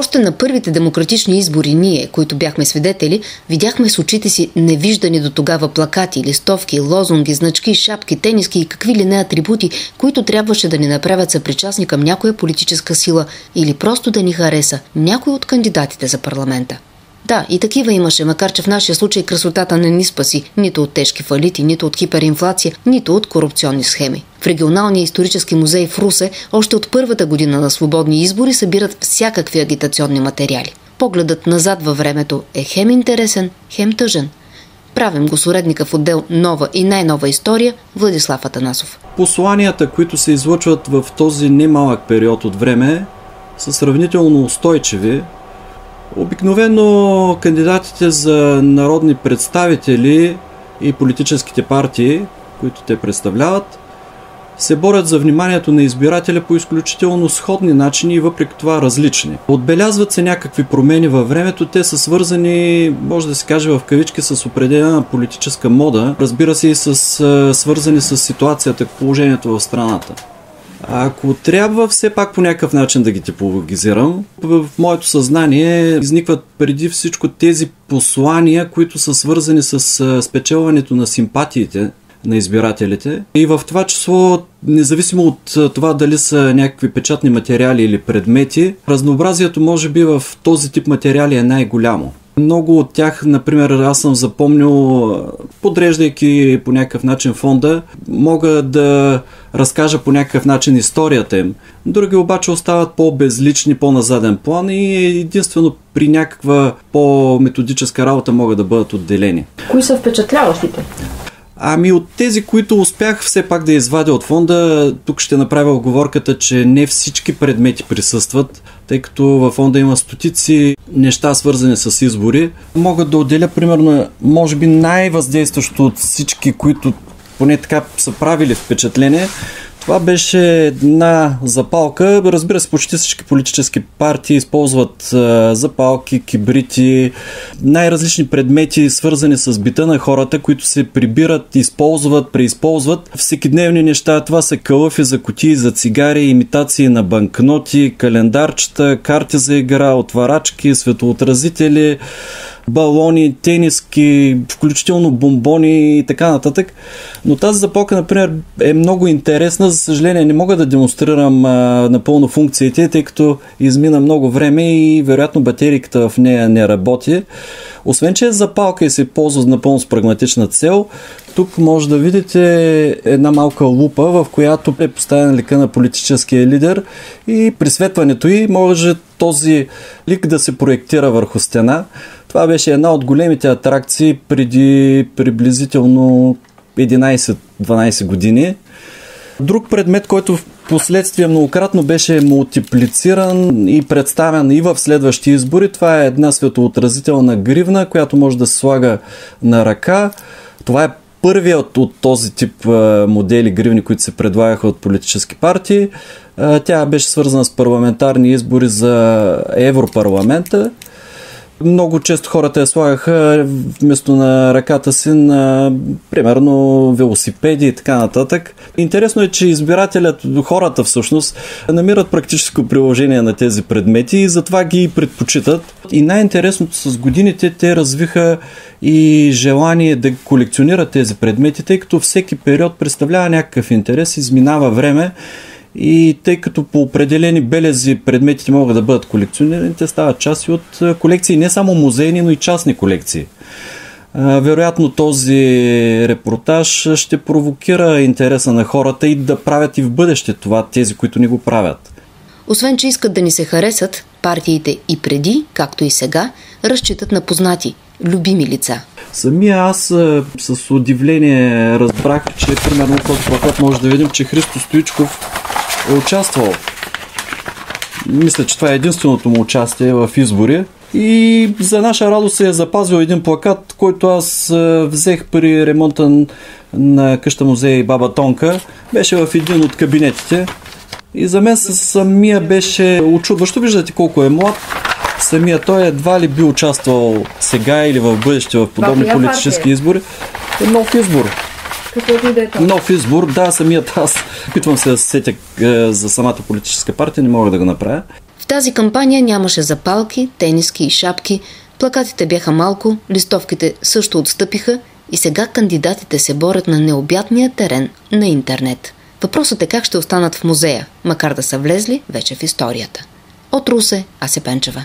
Още на първите демократични избори ние, които бяхме свидетели, видяхме с очите си невиждани до тогава плакати, листовки, лозунги, значки, шапки, тениски и какви ли не атрибути, които трябваше да ни направят съпричастни към някоя политическа сила или просто да ни хареса някой от кандидатите за парламента. Да, и такива имаше, макар че в нашия случай красотата не ни спаси нито от тежки фалити, нито от хиперинфлация, нито от корупционни схеми. В регионалния исторически музей в Русе още от първата година на свободни избори събират всякакви агитационни материали. Погледът назад във времето е хем интересен, хем тъжен. Правим го с уредника в отдел Нова и най-нова история Владислав Атанасов. Посланията, които се излъчват в този немалък период от време, са сравнително устойчиви, Обикновено кандидатите за народни представители и политическите партии, които те представляват, се борят за вниманието на избирателя по изключително сходни начини и въпреки това различни. Отбелязват се някакви промени във времето, те са свързани, може да се каже в кавички, с определена политическа мода, разбира се и с, свързани с ситуацията, положението в страната. Ако трябва все пак по някакъв начин да ги типологизирам, в моето съзнание изникват преди всичко тези послания, които са свързани с спечелването на симпатиите на избирателите. И в това число, независимо от това дали са някакви печатни материали или предмети, разнообразието може би в този тип материали е най-голямо. Много от тях, например, аз съм запомнил, подреждайки по някакъв начин фонда, мога да разкажа по някакъв начин историята им. Други обаче остават по-безлични, по-назаден план и единствено при някаква по-методическа работа могат да бъдат отделени. Кои са впечатляващите? Ами от тези, които успях все пак да извадя от фонда, тук ще направя оговорката, че не всички предмети присъстват, тъй като във фонда има стотици неща свързани с избори. Мога да отделя примерно, може би най-въздействащо от всички, които поне така са правили впечатление, това беше една запалка. Разбира се, почти всички политически партии използват а, запалки, кибрити, най-различни предмети, свързани с бита на хората, които се прибират, използват, преизползват. Всекидневни неща. Това са кълъфи за кутии за цигари, имитации на банкноти, календарчета, карти за игра, отварачки, светоотразители балони, тениски, включително бомбони и така нататък. Но тази запока, например, е много интересна. За съжаление, не мога да демонстрирам а, напълно функциите, тъй като измина много време и вероятно батериката в нея не работи. Освен, че е запалка и се ползва напълно с прагматична цел, тук може да видите една малка лупа, в която е поставен лика на политическия лидер и при светването й може този лик да се проектира върху стена. Това беше една от големите атракции преди приблизително 11-12 години. Друг предмет, който в последствие многократно беше мултиплициран и представен и в следващи избори, това е една светоотразителна гривна, която може да се слага на ръка. Това е първият от този тип модели гривни, които се предлагаха от политически партии. Тя беше свързана с парламентарни избори за Европарламента много често хората я слагаха вместо на ръката си на, примерно, велосипеди и така нататък. Интересно е, че избирателят, хората всъщност, намират практическо приложение на тези предмети и затова ги предпочитат. И най-интересното с годините те развиха и желание да колекционират тези предмети, тъй като всеки период представлява някакъв интерес, изминава време и тъй като по определени белези предметите могат да бъдат колекционирани, те стават части от колекции не само музейни, но и частни колекции. Вероятно този репортаж ще провокира интереса на хората и да правят и в бъдеще това, тези, които ни го правят. Освен, че искат да ни се харесат, партиите и преди, както и сега, разчитат на познати, любими лица. Самия аз с удивление разбрах, че примерно този плакат може да видим, че Христо Стоичков е участвал. Мисля, че това е единственото му участие в избори. И за наша радост се е запазил един плакат, който аз взех при ремонта на къща музей Баба Тонка. Беше в един от кабинетите. И за мен самия беше очудващо. Виждате колко е млад. Самия той едва ли би участвал сега или в бъдеще в подобни политически избори. Е нов избор. Каквото и да е това. Нов избор, да, самият аз. Питвам се да се сетя е, за самата политическа партия, не мога да го направя. В тази кампания нямаше запалки, тениски и шапки, плакатите бяха малко, листовките също отстъпиха и сега кандидатите се борят на необятния терен на интернет. Въпросът е как ще останат в музея, макар да са влезли вече в историята. От Русе, Асе Пенчева.